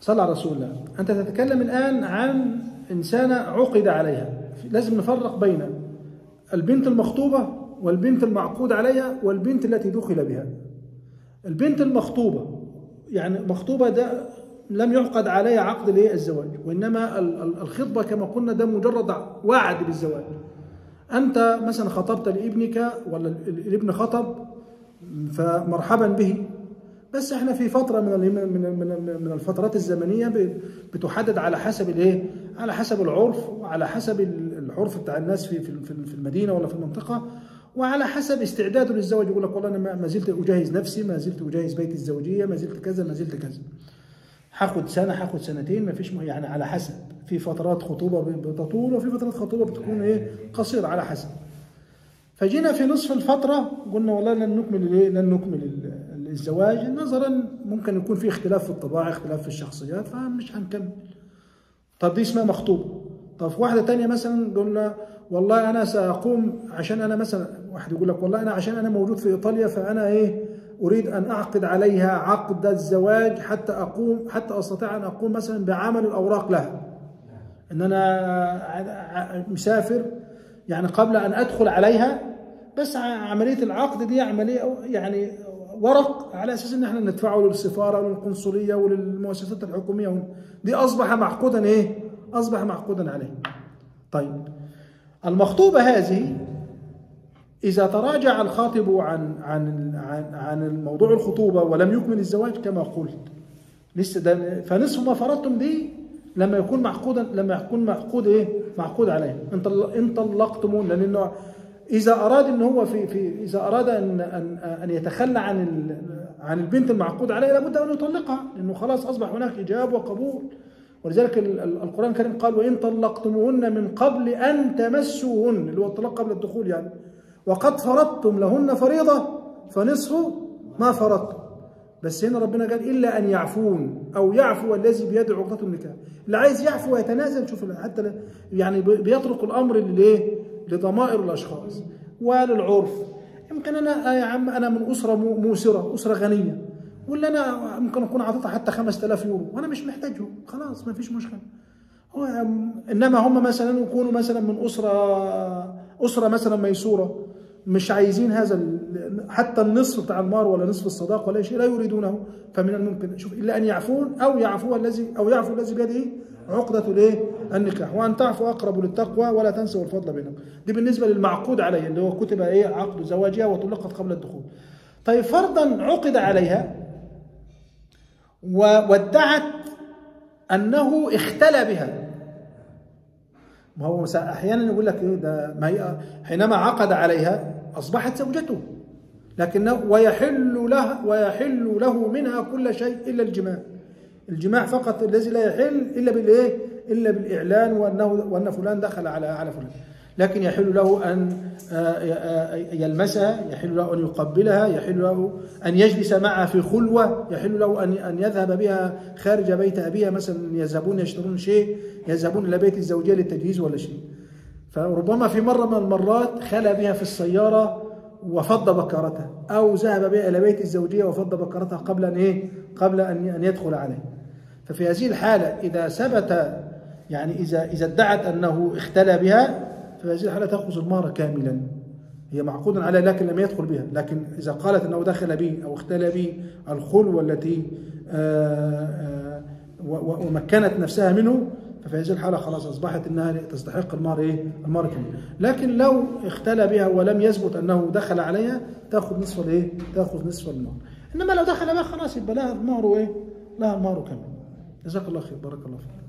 صلى على رسول الله أنت تتكلم الآن عن إنسانة عقد عليها. لازم نفرق بين البنت المخطوبة والبنت المعقود عليها والبنت التي دخل بها. البنت المخطوبة يعني مخطوبة ده لم يعقد عليها عقد الزواج وإنما ال- ال- الخطبة كما قلنا ده مجرد وعد بالزواج. أنت مثلا خطبت لابنك ولا ال- الابن خطب فمرحبا به. بس إحنا في فترة من من من الفترات الزمنية بتحدد على حسب الايه؟ على حسب العرف وعلى حسب ال- العرف بتاع الناس في في المدينة ولا في المنطقة وعلى حسب استعداده للزواج. يقول لك والله أنا ما زلت أجهز نفسي ما زلت أجهز بيتي الزوجية ما زلت كذا ما زلت كذا. هاخد سنة هاخد سنتين ما فيش يعني على حسب. في فترات خطوبة بتطول وفي فترات خطوبة بتكون إيه؟ قصيرة على حسب. فجينا في نصف الفترة قلنا والله لن نكمل الايه؟ لن نكمل ال- الزواج نظرا ممكن يكون في اختلاف في الطباع، اختلاف في الشخصيات فمش هنكمل. طب دي اسمها مخطوبة. طب في واحدة تانية مثلا قلنا والله أنا سأقوم عشان أنا مثلا واحد يقول لك والله أنا عشان أنا موجود في إيطاليا فأنا إيه أريد أن أعقد عليها عقد الزواج حتى أقوم حتى أستطيع أن أقوم مثلا بعمل الأوراق لها. إن أنا مسافر يعني قبل أن أدخل عليها بس عملية العقد دي عملية يعني ورق على أساس إن إحنا ندفعه للسفارة وللقنصلية وللمؤسسات الحكومية دي أصبح معقودا إيه؟ أصبح معقودا عليه. طيب المخطوبة هذه إذا تراجع الخاطب عن عن عن عن الموضوع الخطوبة ولم يكمل الزواج كما قلت لسه ده فنصف ما فرضتم دي لما يكون معقودا لما يكون معقود إيه؟ معقود عليه ان طل- ان طلقتمون لأنه إذا أراد إن هو في في إذا أراد ان ان أن يتخلى عن عن البنت المعقود عليها لابد أن يطلقها لأنه خلاص أصبح هناك اجاب وقبول. ولذلك ال- ال- القرآن الكريم قال وإن طلقتموهن من قبل أن تمسوهن اللي هو الطلاق قبل الدخول يعني. وقد فرضتم لهن فريضة فنصف ما فرضتم. بس هنا ربنا قال إلا أن يعفون أو يعفو الذي بيده عقدة النكاح. اللي عايز يعفو ويتنازل شوف حتى يعني بي- بيترك الأمر للإيه؟ لضمائر الأشخاص وللعرف. يمكن أنا يا عم أنا من أسرة مو- موسره أسرة غنية. واللي أنا ممكن أكون عاطتها حتى 5000 يورو. وأنا مش محتاجهم خلاص ما فيش مشكلة. هو إنما هم مثلا يكونوا مثلا من أسرة أسرة مثلا ميسورة مش عايزين هذا حتى النصف بتاع المار ولا نصف الصداق ولا شيء لا يريدونه. فمن الممكن شوف إلا أن يعفون أو يعفو الذي أو يعفو الذي بيده عقدة الإيه؟ النكاح وأن تعفوا أقرب للتقوى ولا تنسوا الفضل بينكم. دي بالنسبة للمعقود عليه اللي هو كتب إيه عقد زواجها وطلقت قبل الدخول. طيب فرضا عقد عليها وادعت أنه اختلى بها. ما هو أحيانا يقول لك إيه ده؟ ما هي حينما عقد عليها أصبحت زوجته. لكنه ويحل له ويحل له منها كل شيء إلا الجماع. الجماع فقط الذي لا يحل إلا بالإيه؟ إلا بالإعلان وانه وأن فلان دخل على على فلان. لكن يحل له أن آه، آه، يلمسها يحل له أن يقبلها يحل له أن يجلس معها في خلوة يحل له ان أن يذهب بها خارج بيت ابيها مثلا يذهبون يشترون شيء يذهبون إلى بيت الزوجية للتجهيز ولا شيء. فربما في مرة من المرات خلى بها في السيارة وفض بكرتها أو ذهب بها إلى بيت الزوجية وفض بكرتها قبل أن إيه؟ قبل ان أن يدخل عليه. ففي هذه الحالة إذا ثبت يعني إذا إذا ادعت أنه اختلى بها في هذه الحالة تأخذ المهر كاملا. هي معقود عليه لكن لم يدخل بها. لكن إذا قالت أنه دخل بي أو اختلى بي الخلوه التي آه، آه، ومكنت نفسها منه ففي هذه الحالة خلاص أصبحت إنها تستحق المهر إيه؟ المهر كامل لكن لو اختلى بها ولم يثبت أنه دخل عليها تأخذ نصف الإيه؟ تأخذ نصف المهر إنما لو دخل بها خلاص يبقى لها المهر إيه؟ لها المهر كامل جزاك الله خير. بارك الله فيك.